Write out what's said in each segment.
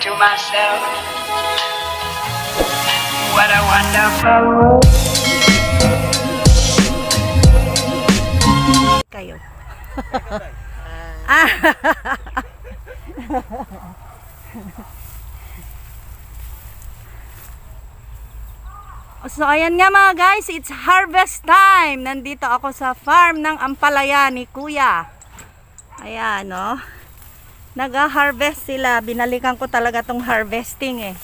to myself, what a wonderful world. kayo. ah. So ayan nga mga guys, it's harvest time. Nandito ako sa farm ng Ampalaya ni Kuya. Ayan no. Nag-harvest sila. Binalikan ko talaga tong harvesting eh.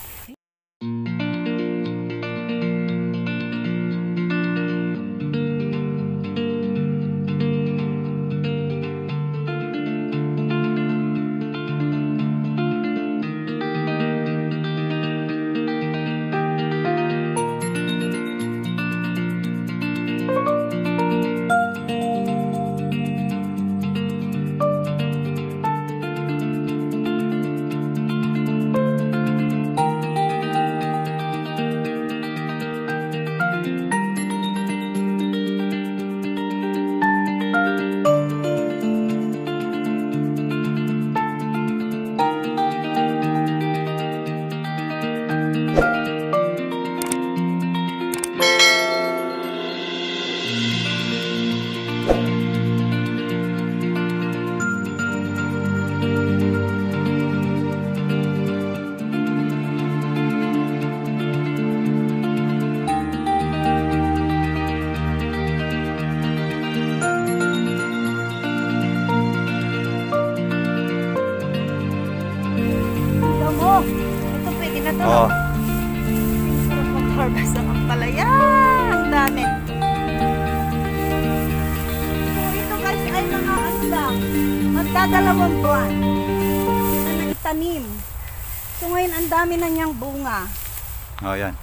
Oh, yan.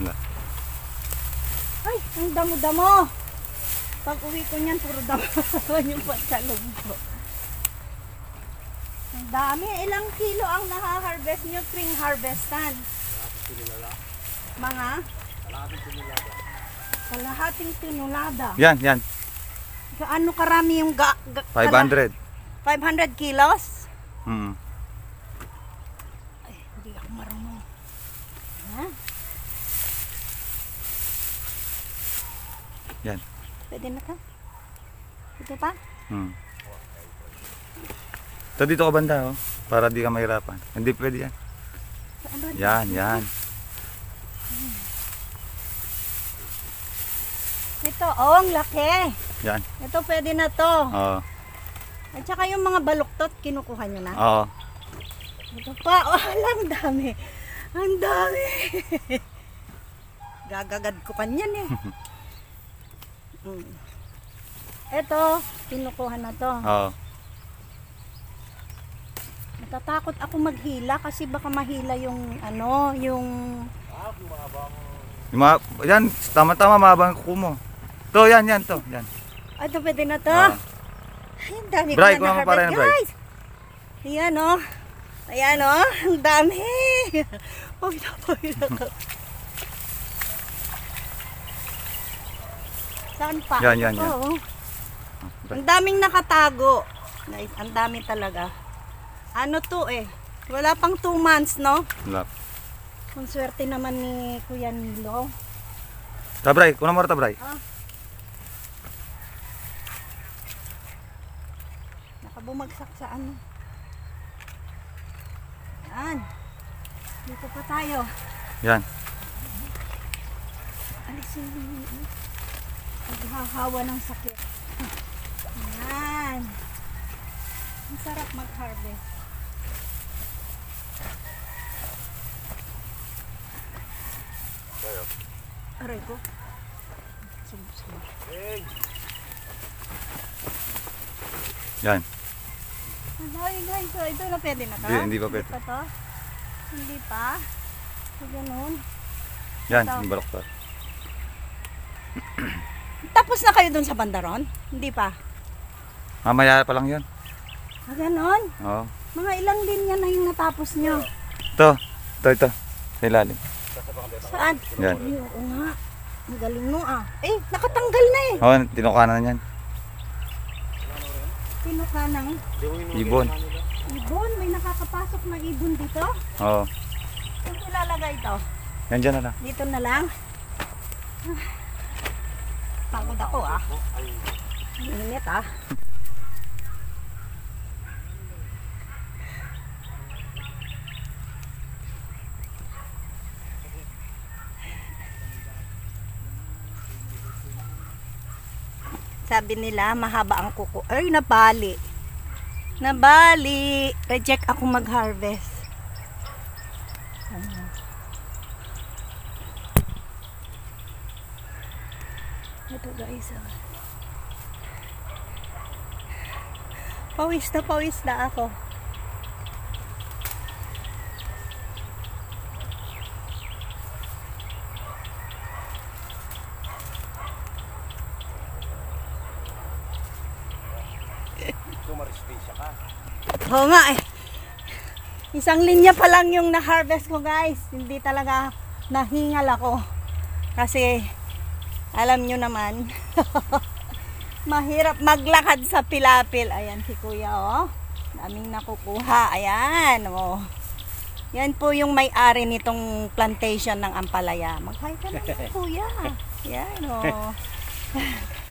Wala. Ay, ang damo-damo. Pag uwi ko niyan, puro damo yung pagkalog ko. Ang dami. Ilang kilo ang naha-harvest nyo tuwing harvestan? Mga? Kalahating tinulada. Yan, yan. Gaano karami yung ga, ga, 500. 500 kilos? Mm. Ay, hindi ako marunong. Ha? Yan. Pwede na ka? Ito pa? Mm. Ito dito ka banda, oh. Para di ka mahirapan. Hindi pwede yan. Ba? Yan, yan. Ito, oh, ang laki. Yan. Ito, pwede na to. Oo. At saka yung mga baluktot, kinukuha nyo na. Oo. Ito pa, oh, ang dami. Ang dami. Gagagad ko kanyan eh. Mm. Ito, kinukuha na to. Oo. Natatakot ako maghila kasi baka mahila yung ano, yung Yung mga, yan, tama-tama mahabang kuko mo. To, yan, yan, to. Yan. Ah, ito pwede na to. Oo. Ay, ang dami Bray, ko na Bray. guys. Ayan oh. Ayan oh, ang dami. Pawid ako, pawid ako. Saan pa? Yan, yan, yan. oh. Bray. Ang daming nakatago. Nice, ang dami talaga. Ano to eh? Wala pang 2 months, no? Wala. Ang swerte naman ni Kuya Nilo. Tabray, kuna mo tabray. Nakabumagsak sa ano. Yan. Dito pa tayo. Yan. Alisin mo yun. Paghahawa ng sakit. Yan. Ang sarap mag-harvest. Aray ko. Yan. Ay, guys, so ito na pwede na to? Hindi, hindi pa pwede. Hindi pa to? Hindi pa? So, ganun. Yan, yung baloktot. Tapos na kayo dun sa bandaron? Hindi pa? Mamaya pa lang yan. Ah, ganon? Oo. Mga ilang linya na yung natapos nyo? Ito, ito, ito. Sa ilalim. Saan? Yan. Ay, oo nga. Ang galing mo ah. Eh, nakatanggal na eh. Oo, tinukanan na yan. Pinuka ng Ibon. Ibon, may nakakapasok na ibon dito. Oo. Saan ko ilalagay ito? Nandyan na lang. Dito na lang. Ah, Pagod ako ah. Init ah. Sabi nila, mahaba ang kuko. Ay, nabali. Nabali. Reject ako mag-harvest. Guys. Oh. Pawis na pawis na ako. Oo nga eh. Isang linya pa lang yung na-harvest ko guys. Hindi talaga nahingal ako. Kasi alam nyo naman, mahirap maglakad sa pilapil. Ayan si kuya, oh. Daming nakukuha. Ayan, oh. Yan po yung may-ari nitong plantation ng Ampalaya. Mag-hi ka naman, kuya. Yan, oh.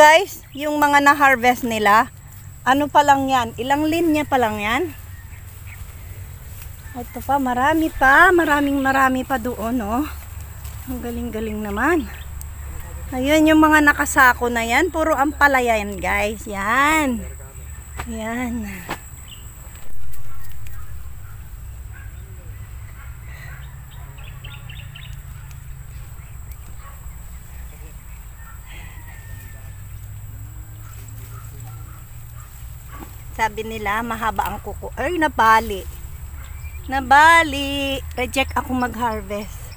guys, yung mga na-harvest nila, ano pa lang yan? Ilang linya pa lang yan? Ito pa, marami pa. Maraming marami pa doon, oh. Ang galing-galing naman. Ayun, yung mga nakasako na yan, puro ampalaya yan, guys. Yan. Yan. Sabi nila, mahaba ang kuko. Ay, nabali. Nabali. Reject ako mag-harvest.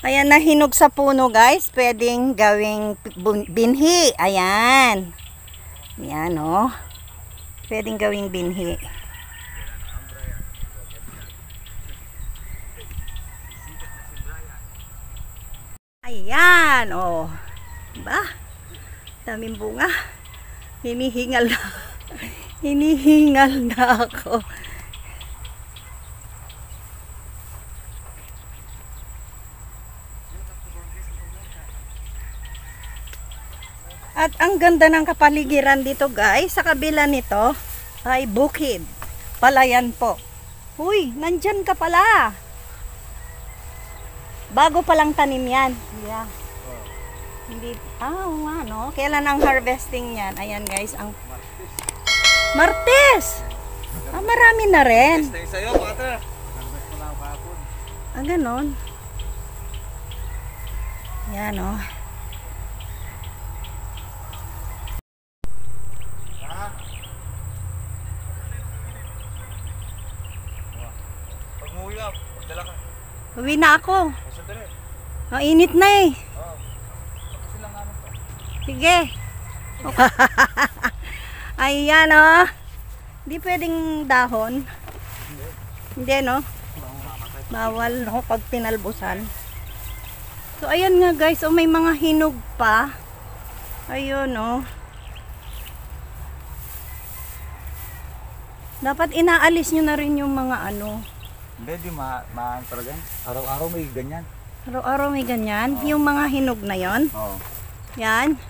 Ayan na hinog sa puno guys. Pwedeng gawing binhi. Ayan. Ayan oh. Pwedeng gawing binhi. Ayan oh. Diba? Daming bunga. Hinihingal na. Hinihingal na ako. At ang ganda ng kapaligiran dito guys, sa kabila nito ay bukid. Palayan po. Uy, nandyan ka pala. Bago palang tanim yan. Yeah. Hindi, ah, oo nga, no? Kailan ang harvesting yan? Ayan guys, ang Martes! Ah, marami na rin. Stay sa'yo, pata. Ah, ganon. Yan, oh. Pag umuwi ka, magdala ka. Uwi na ako. Ang init na eh. Oo. Kasi lang namin Sige. Ayan, oh. Hindi pwedeng dahon. Hindi, no? Bawal, no? Pag pinalbusan. So, ayan nga, guys. Oh, may mga hinog pa. Ayun, oh. Dapat inaalis nyo na rin yung mga ano. Hindi, di ma, ma talaga. Araw-araw may ganyan. Araw-araw may ganyan. Yung mga hinog na yon. Oo. Yan.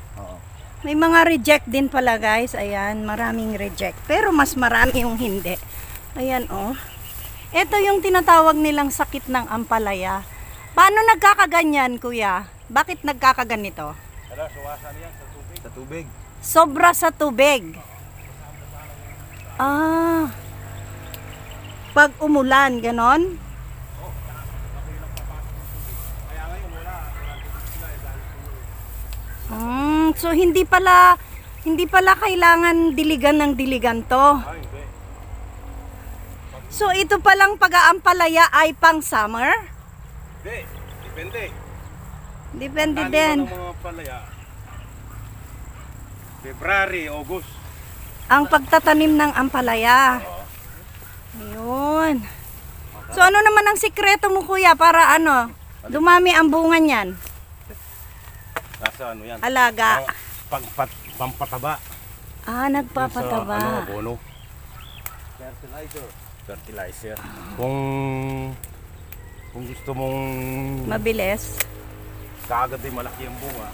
May mga reject din pala guys. Ayan, maraming reject. Pero mas marami yung hindi. Ayan oh. Ito yung tinatawag nilang sakit ng ampalaya. Paano nagkakaganyan kuya? Bakit nagkakaganito? Hala, suwasan yan sa tubig. Sa tubig. Sobra sa tubig. Ah. Pag umulan, ganon? Hmm, so hindi pala hindi pala kailangan diligan ng diligan to. So ito palang pag-aampalaya ay pang summer? Hindi, depende. Depende Taniman din. mga palaya. February, August. Ang pagtatanim ng ampalaya. Ayun. So ano naman ang sikreto mo kuya para ano, dumami ang bunga niyan? Nasa ano yan? Alaga. Pang, pang, pampataba. Ah, Sa, ano, nagpapataba. bono. Fertilizer. Fertilizer. Kung kung gusto mong Mabilis. kaagad ay malaki ang bunga,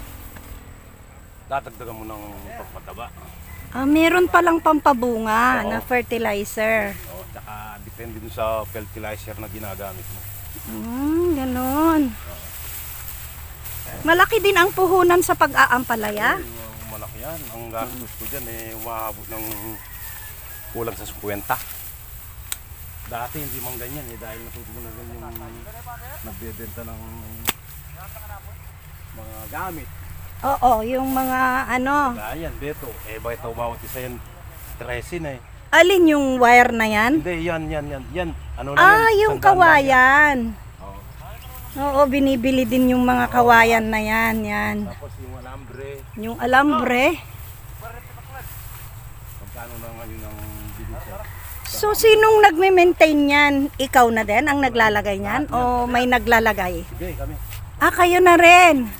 tatagdagan mo ng pagpataba. Ah, meron palang pampabunga na fertilizer. O, tsaka depende sa fertilizer na ginagamit mo. Hmm, ganon. Malaki din ang puhunan sa pag-aampalaya. Yung malaki yan. Ang gastos ko dyan eh, umahabot ng kulang sa 50. Dati hindi man ganyan eh, dahil na rin yung nagbebenta ng mga gamit. Oo, yung mga ano, Kaya yan, beto. Eh, bakit bawat isa yan 13 na eh. alin yung wire na yan? Hindi, yan, yan, yan. Yan, ano lang Ah, yan, yung kawayan. Oo. Binibili din yung mga kawayan na yan, yan. Tapos yung alambre, Yung alambre. magkano na ngayon ang bili siya. So, sinong nagme-maintain yan? Ikaw na din ang naglalagay niyan? O may naglalagay? Sige, kami. Ah, kayo na rin.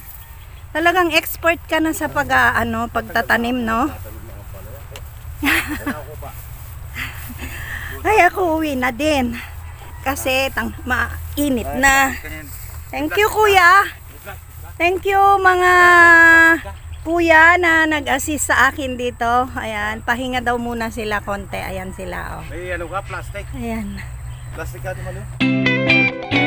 Talagang expert ka na sa pag, ah, ano, pagtatanim, no? Ay, ako uwi na din. Kasi tang mainit na. Thank you, kuya. Thank you, mga kuya na nag-assist sa akin dito. Ayan, pahinga daw muna sila konti. Ayan sila, oh. May ano ka, plastic. Ayan. Plastic ka, di man yun?